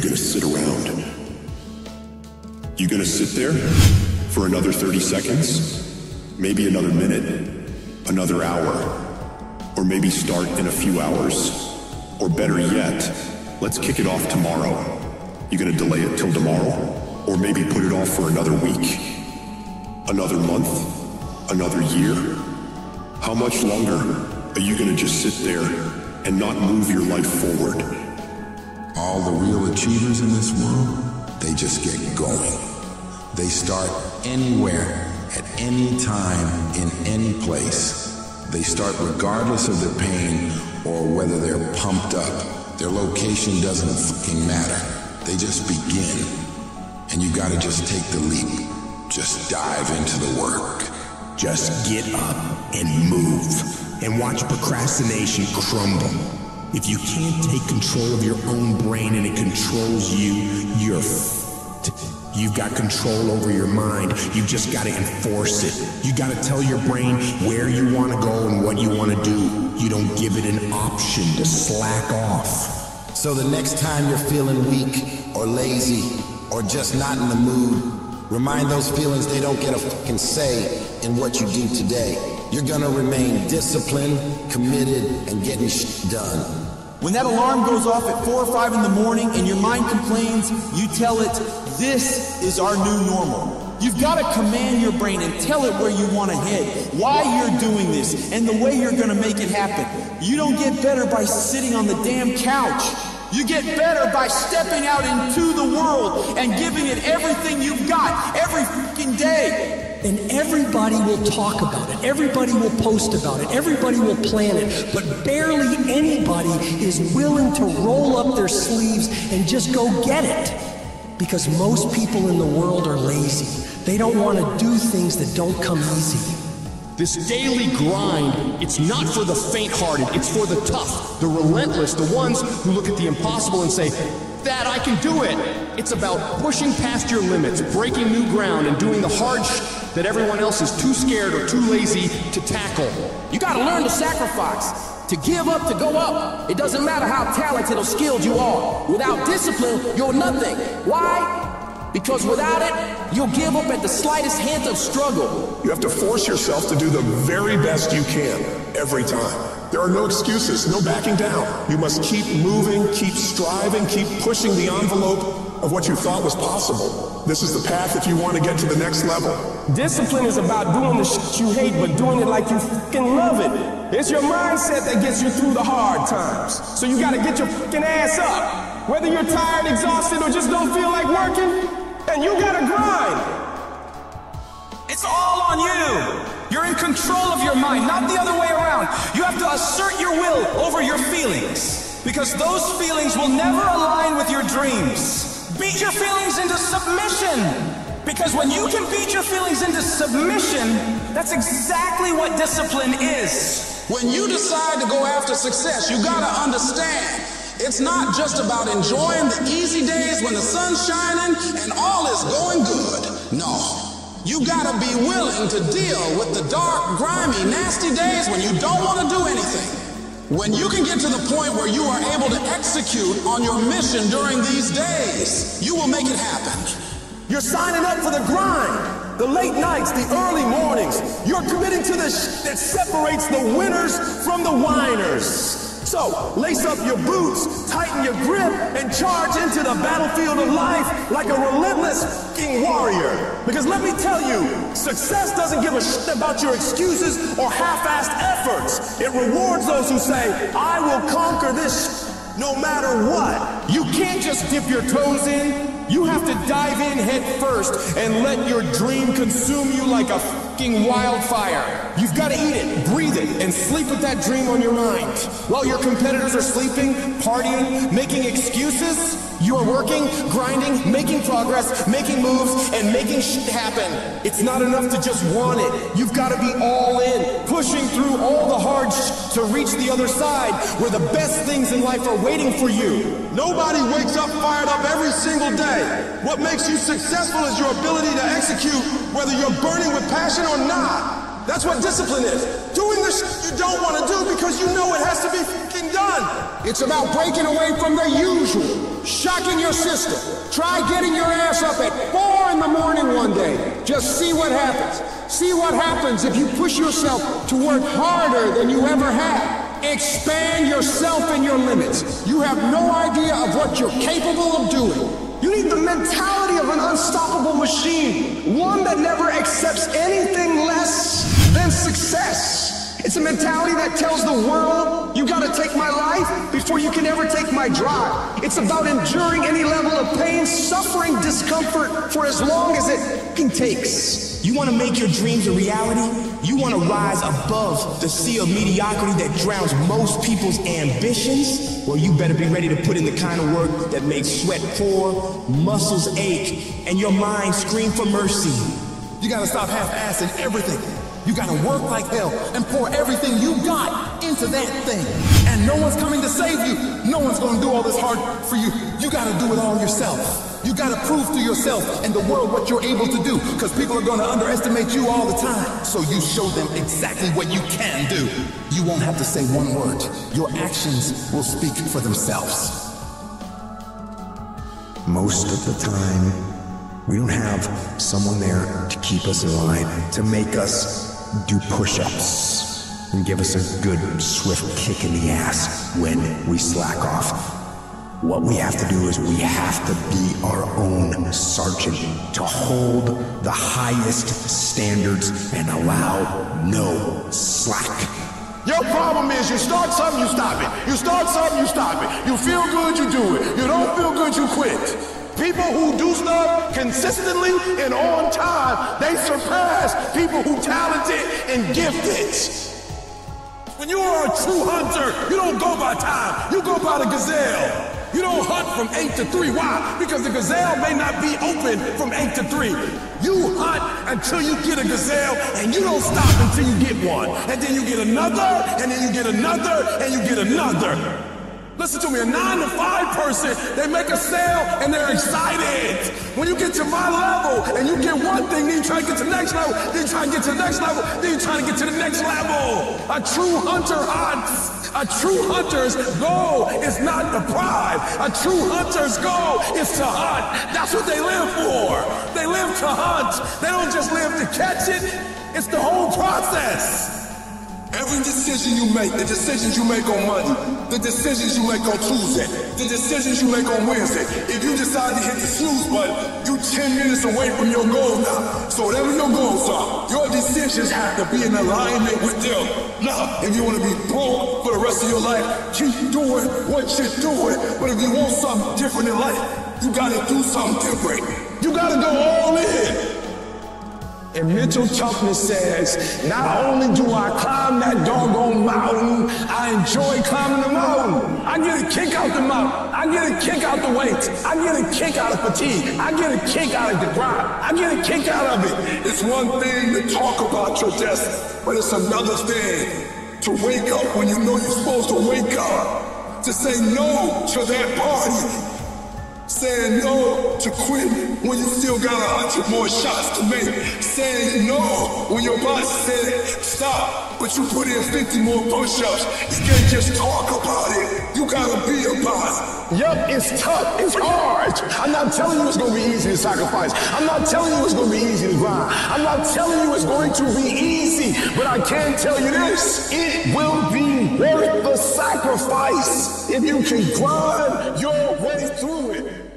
You gonna sit around? You gonna sit there for another 30 seconds? Maybe another minute? Another hour? Or maybe start in a few hours? Or better yet, let's kick it off tomorrow. You gonna delay it till tomorrow? Or maybe put it off for another week? Another month? Another year? How much longer are you gonna just sit there and not move your life forward? All the real achievers in this world, they just get going. They start anywhere, at any time, in any place. They start regardless of their pain or whether they're pumped up. Their location doesn't fucking matter. They just begin. And you gotta just take the leap. Just dive into the work. Just get up and move and watch procrastination crumble. If you can't take control of your own brain and it controls you, you're f***ed. You've got control over your mind. You just got to enforce it. You got to tell your brain where you want to go and what you want to do. You don't give it an option to slack off. So the next time you're feeling weak or lazy or just not in the mood, remind those feelings they don't get a fucking say in what you do today. You're gonna remain disciplined, committed, and getting shit done. When that alarm goes off at 4 or 5 in the morning and your mind complains, you tell it, this is our new normal. You've got to command your brain and tell it where you want to head, why you're doing this, and the way you're going to make it happen. You don't get better by sitting on the damn couch. You get better by stepping out into the world and giving it everything you've got every freaking day. And everybody will talk about it. Everybody will post about it. Everybody will plan it. But barely anybody is willing to roll up their sleeves and just go get it. Because most people in the world are lazy. They don't want to do things that don't come easy. This daily grind, it's not for the faint hearted, it's for the tough, the relentless, the ones who look at the impossible and say, That I can do it. It's about pushing past your limits, breaking new ground, and doing the hard sh that everyone else is too scared or too lazy to tackle. You gotta learn to sacrifice, to give up, to go up. It doesn't matter how talented or skilled you are. Without discipline, you're nothing. Why? Because without it, you'll give up at the slightest hint of struggle. You have to force yourself to do the very best you can every time. There are no excuses, no backing down. You must keep moving, keep striving, keep pushing the envelope of what you thought was possible. This is the path if you want to get to the next level. Discipline is about doing the shit you hate, but doing it like you fucking love it. It's your mindset that gets you through the hard times. So you gotta get your fucking ass up. Whether you're tired, exhausted, or just don't feel like working, and you gotta grind. It's all on you. You're in control of your mind, not the other way around. You have to assert your will over your feelings. Because those feelings will never align with your dreams. Beat your feelings into submission. Because when you can beat your feelings into submission, that's exactly what discipline is. When you decide to go after success, you gotta understand it's not just about enjoying the easy days when the sun's shining and all is going good. No. You gotta be willing to deal with the dark, grimy, nasty days when you don't want to do anything. When you can get to the point where you are able to execute on your mission during these days, you will make it happen. You're signing up for the grind. The late nights, the early mornings. You're committing to the sh- that separates the winners from the whiners. So, lace up your boots, tighten your grip, and charge into the battlefield of life like a relentless fucking warrior. Because let me tell you, success doesn't give a shit about your excuses or half-assed efforts. It rewards those who say, I will conquer this no matter what. You can't just dip your toes in. You have to dive in head first and let your dream consume you like a fucking wildfire. You've got to eat it, breathe it, and sleep with that dream on your mind. While your competitors are sleeping, partying, making excuses, you are working, grinding, making progress, making moves, and making shit happen. It's not enough to just want it. You've got to be all in, pushing through all the hard shit to reach the other side where the best things in life are waiting for you. Nobody wakes up fired up single day. What makes you successful is your ability to execute whether you're burning with passion or not. That's what discipline is. Doing the you don't want to do because you know it has to be done. It's about breaking away from the usual shocking your system. Try getting your ass up at 4 in the morning one day. Just see what happens. See what happens if you push yourself to work harder than you ever have. Expand yourself and your limits. You have no idea of what you're capable of doing. You need the mentality of an unstoppable machine, one that never accepts anything less than success. It's a mentality that tells the world, you gotta take my life before you can ever take my drive. It's about enduring any level of pain, suffering, discomfort for as long as it takes. You wanna make your dreams a reality? You wanna rise above the sea of mediocrity that drowns most people's ambitions? Well, you better be ready to put in the kind of work that makes sweat pour, muscles ache, and your mind scream for mercy. You gotta stop half-assing everything. You gotta work like hell and pour everything you got into that thing. And no one's coming to save you. No one's gonna do all this hard for you. You gotta do it all yourself. You gotta prove to yourself and the world what you're able to do, because people are gonna underestimate you all the time. So you show them exactly what you can do. You won't have to say one word. Your actions will speak for themselves. Most of the time, we don't have someone there to keep us in line, to make us do push ups, and give us a good, swift kick in the ass when we slack off. What we have to do is we have to be our own sergeant, to hold the highest standards and allow no slack. Your problem is you start something, you stop it. You start something, you stop it. You feel good, you do it. You don't feel good, you quit. People who do stuff consistently and on time, they surpass people who talented and gifted. You are a true hunter, you don't go by time, you go by the gazelle. You don't hunt from 8 to 3. Why? Because the gazelle may not be open from 8 to 3. You hunt until you get a gazelle, and you don't stop until you get one. And then you get another, and then you get another, and you get another. Listen to me, a nine to five person, they make a sale and they're excited. When you get to my level and you get one thing, then you try to get to the next level, then you try to get to the next level, then you try to get to the next level. A true hunter hunts. A true hunter's goal is not the prize. A true hunter's goal is to hunt. That's what they live for. They live to hunt. They don't just live to catch it. It's the whole process. Every decision you make, the decisions you make on Monday, the decisions you make on Tuesday, the decisions you make on Wednesday, if you decide to hit the snooze button, you're 10 minutes away from your goal now. So whatever your goals are, your decisions have to be in alignment with them. Now, if you want to be broke for the rest of your life, keep doing what you're doing. But if you want something different in life, you gotta do something different. You gotta go all in. And mental toughness says, not only do I climb that doggone mountain, I enjoy climbing the mountain. I get a kick out the mountain. I get a kick out the weights. I get a kick out of fatigue. I get a kick out of the grind. I get a kick out of it. It's one thing to talk about your destiny, but it's another thing to wake up when you know you're supposed to wake up. To say no to that party Saying no to quit when you still got a hundred more shots to make. Saying no when your boss said stop, but you put in 50 more push-ups. You can't just talk about it. You gotta be a boss. Yup, it's tough. It's hard. I'm not telling you it's gonna be easy to sacrifice. I'm not telling you it's gonna be easy to grind. I'm not telling you it's going to be easy. But I can tell you this: it will be sacrifice if you can grind your way through it.